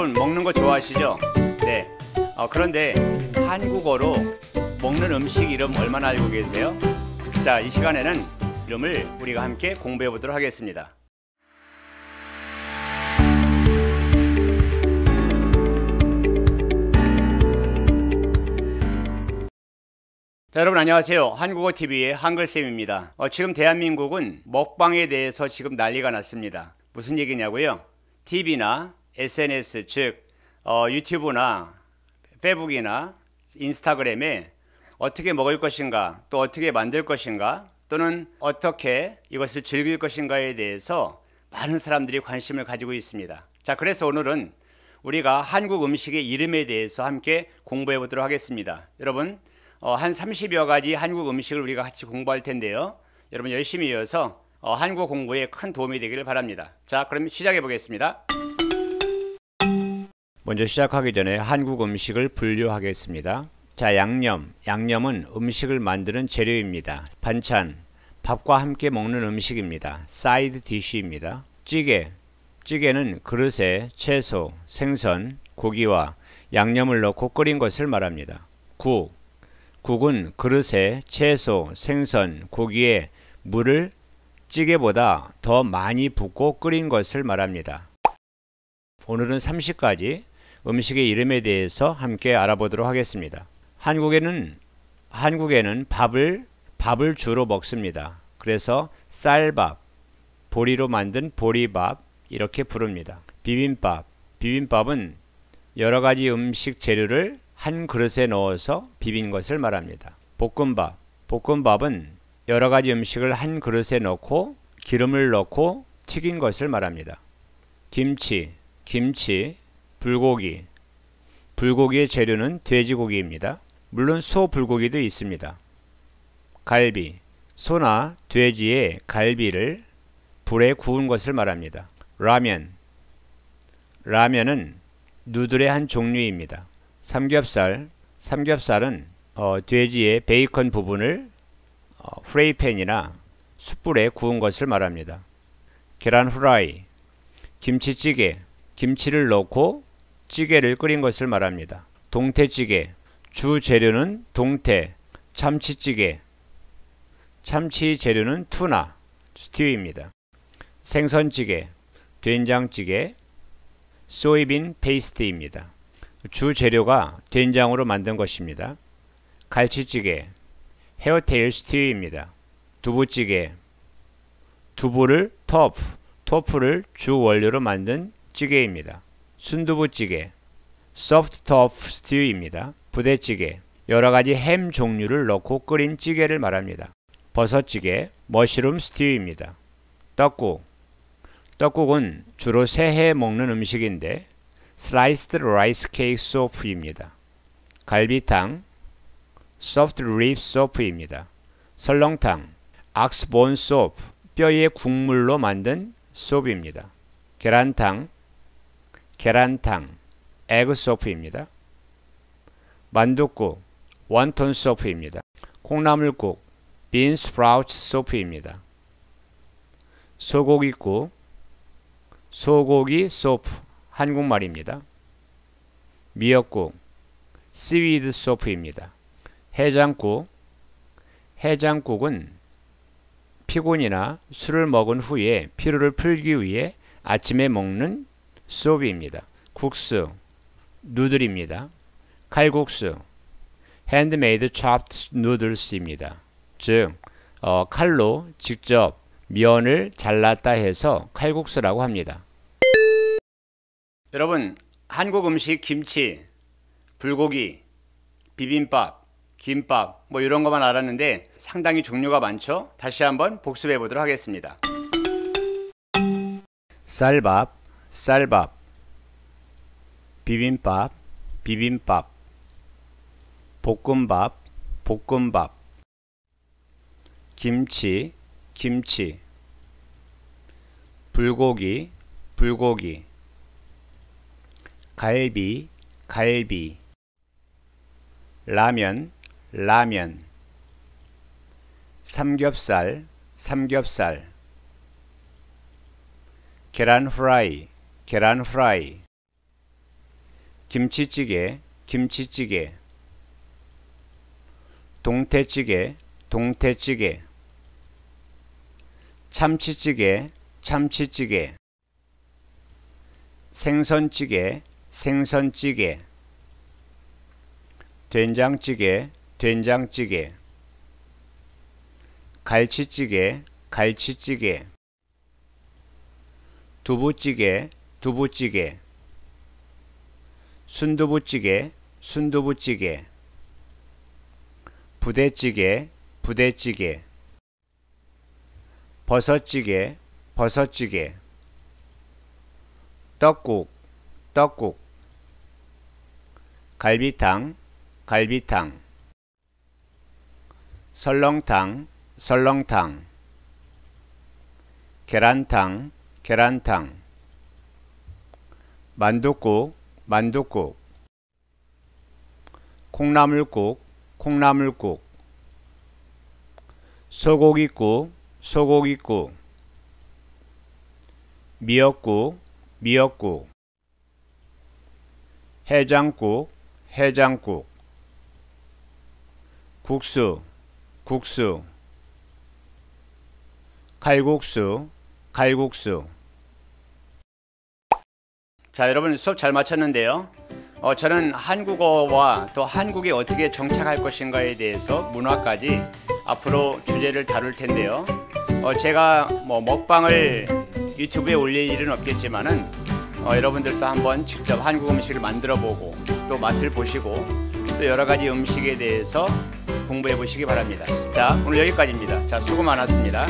여러분 먹는 거 좋아하시죠? 네. 어, 그런데 한국어로 먹는 음식 이름 얼마나 알고 계세요? 자, 이 시간에는 이름을 우리가 함께 공부해 보도록 하겠습니다. 자, 여러분 안녕하세요. 한국어 TV의 한글쌤입니다. 어, 지금 대한민국은 먹방에 대해서 지금 난리가 났습니다. 무슨 얘기냐고요? TV나 SNS 즉 어, 유튜브나 페북이나 인스타그램에 어떻게 먹을 것인가 또 어떻게 만들 것인가 또는 어떻게 이것을 즐길 것인가에 대해서 많은 사람들이 관심을 가지고 있습니다. 자, 그래서 오늘은 우리가 한국 음식의 이름에 대해서 함께 공부해 보도록 하겠습니다. 여러분 어, 한 30여 가지 한국 음식을 우리가 같이 공부할 텐데요. 여러분 열심히 이어서 어, 한국 공부에 큰 도움이 되기를 바랍니다. 자, 그럼 시작해 보겠습니다. 먼저 시작하기 전에 한국 음식을 분류하겠습니다. 자, 양념. 양념은 음식을 만드는 재료입니다. 반찬. 밥과 함께 먹는 음식입니다. side dish입니다. 찌개. 찌개는 그릇에 채소, 생선, 고기와 양념을 넣고 끓인 것을 말합니다. 국. 국은 그릇에 채소, 생선, 고기에 물을 찌개보다 더 많이 붓고 끓인 것을 말합니다. 오늘은 30가지 음식의 이름에 대해서 함께 알아보도록 하겠습니다. 한국에는 한국에는 밥을 밥을 주로 먹습니다. 그래서 쌀밥, 보리로 만든 보리밥 이렇게 부릅니다. 비빔밥, 비빔밥은 여러 가지 음식 재료를 한 그릇에 넣어서 비빈 것을 말합니다. 볶음밥. 볶음밥은 여러 가지 음식을 한 그릇에 넣고 기름을 넣고 튀긴 것을 말합니다. 김치. 김치, 불고기. 불고기의 재료는 돼지고기입니다. 물론 소 불고기도 있습니다. 갈비. 소나 돼지의 갈비를 불에 구운 것을 말합니다. 라면. 라면은 누들의 한 종류입니다. 삼겹살, 삼겹살은 어, 돼지의 베이컨 부분을 어, 프레이팬이나 숯불에 구운 것을 말합니다. 계란 후라이, 김치찌개, 김치를 넣고 찌개를 끓인 것을 말합니다. 동태찌개, 주 재료는 동태, 참치찌개, 참치찌개는 tuna stew입니다. 생선찌개, 된장찌개, soybean paste입니다. 주 재료가 된장으로 만든 것입니다. 갈치찌개, hairtail stew입니다. 두부찌개, 두부를 tofu, tofu를 주 원료로 만든 찌개입니다. 순두부찌개, soft tofu stew입니다. 부대찌개, 여러 가지 햄 종류를 넣고 끓인 찌개를 말합니다. 버섯찌개, mushroom stew입니다. 떡국, 떡국은 주로 새해 먹는 음식인데 sliced rice cake soup입니다. 갈비탕, short rib soup입니다. 설렁탕, ox bone soup, 뼈의 국물로 만든 soup입니다. 계란탕, 계란탕, egg soup입니다. 만둣국, wonton soup입니다. 콩나물국, bean sprout soup입니다. 소고기국, 소고기 소프, 한국말입니다. 미역국, seaweed soup입니다. 해장국, 해장국은 피곤이나 술을 먹은 후에 피로를 풀기 위해 아침에 먹는 soup입니다. 국수, noodle입니다. 칼국수, handmade chopped noodles입니다. 즉, 어, 칼로 직접 면을 잘랐다 해서 칼국수라고 합니다. 여러분 한국 음식 김치, 불고기, 비빔밥, 김밥 뭐 이런 것만 알았는데 상당히 종류가 많죠. 다시 한번 복습해 보도록 하겠습니다. 쌀밥, 쌀밥, 비빔밥, 비빔밥, 볶음밥, 볶음밥, 김치, 김치, 불고기, 불고기, 갈비, 갈비, 라면, 라면, 삼겹살, 삼겹살, 계란 후라이, 계란 후라이, 김치찌개, 김치찌개. 동태찌개, 동태찌개. 참치찌개, 참치찌개. 생선찌개, 생선찌개. 된장찌개, 된장찌개. 갈치찌개, 갈치찌개. 두부찌개, 두부찌개. 순두부찌개, 순두부찌개. 부대찌개, 부대찌개. 버섯찌개, 버섯찌개. 떡국, 떡국. 갈비탕, 갈비탕. 설렁탕, 설렁탕. 계란탕, 계란탕. 만둣국, 만둣국. 콩나물국, 콩나물국. 소고기국, 소고기국. 미역국, 미역국. 해장국, 해장국. 국수, 국수. 칼국수, 칼국수. 자, 여러분 수업 잘 마쳤는데요. 어, 저는 한국어와 또 한국에 어떻게 정착할 것인가에 대해서 문화까지 앞으로 주제를 다룰 텐데요. 어, 제가 뭐 먹방을 유튜브에 올릴 일은 없겠지만은 어, 여러분들도 한번 직접 한국 음식을 만들어 보고 또 맛을 보시고 또 여러 가지 음식에 대해서 공부해 보시기 바랍니다. 자, 오늘 여기까지입니다. 자, 수고 많았습니다.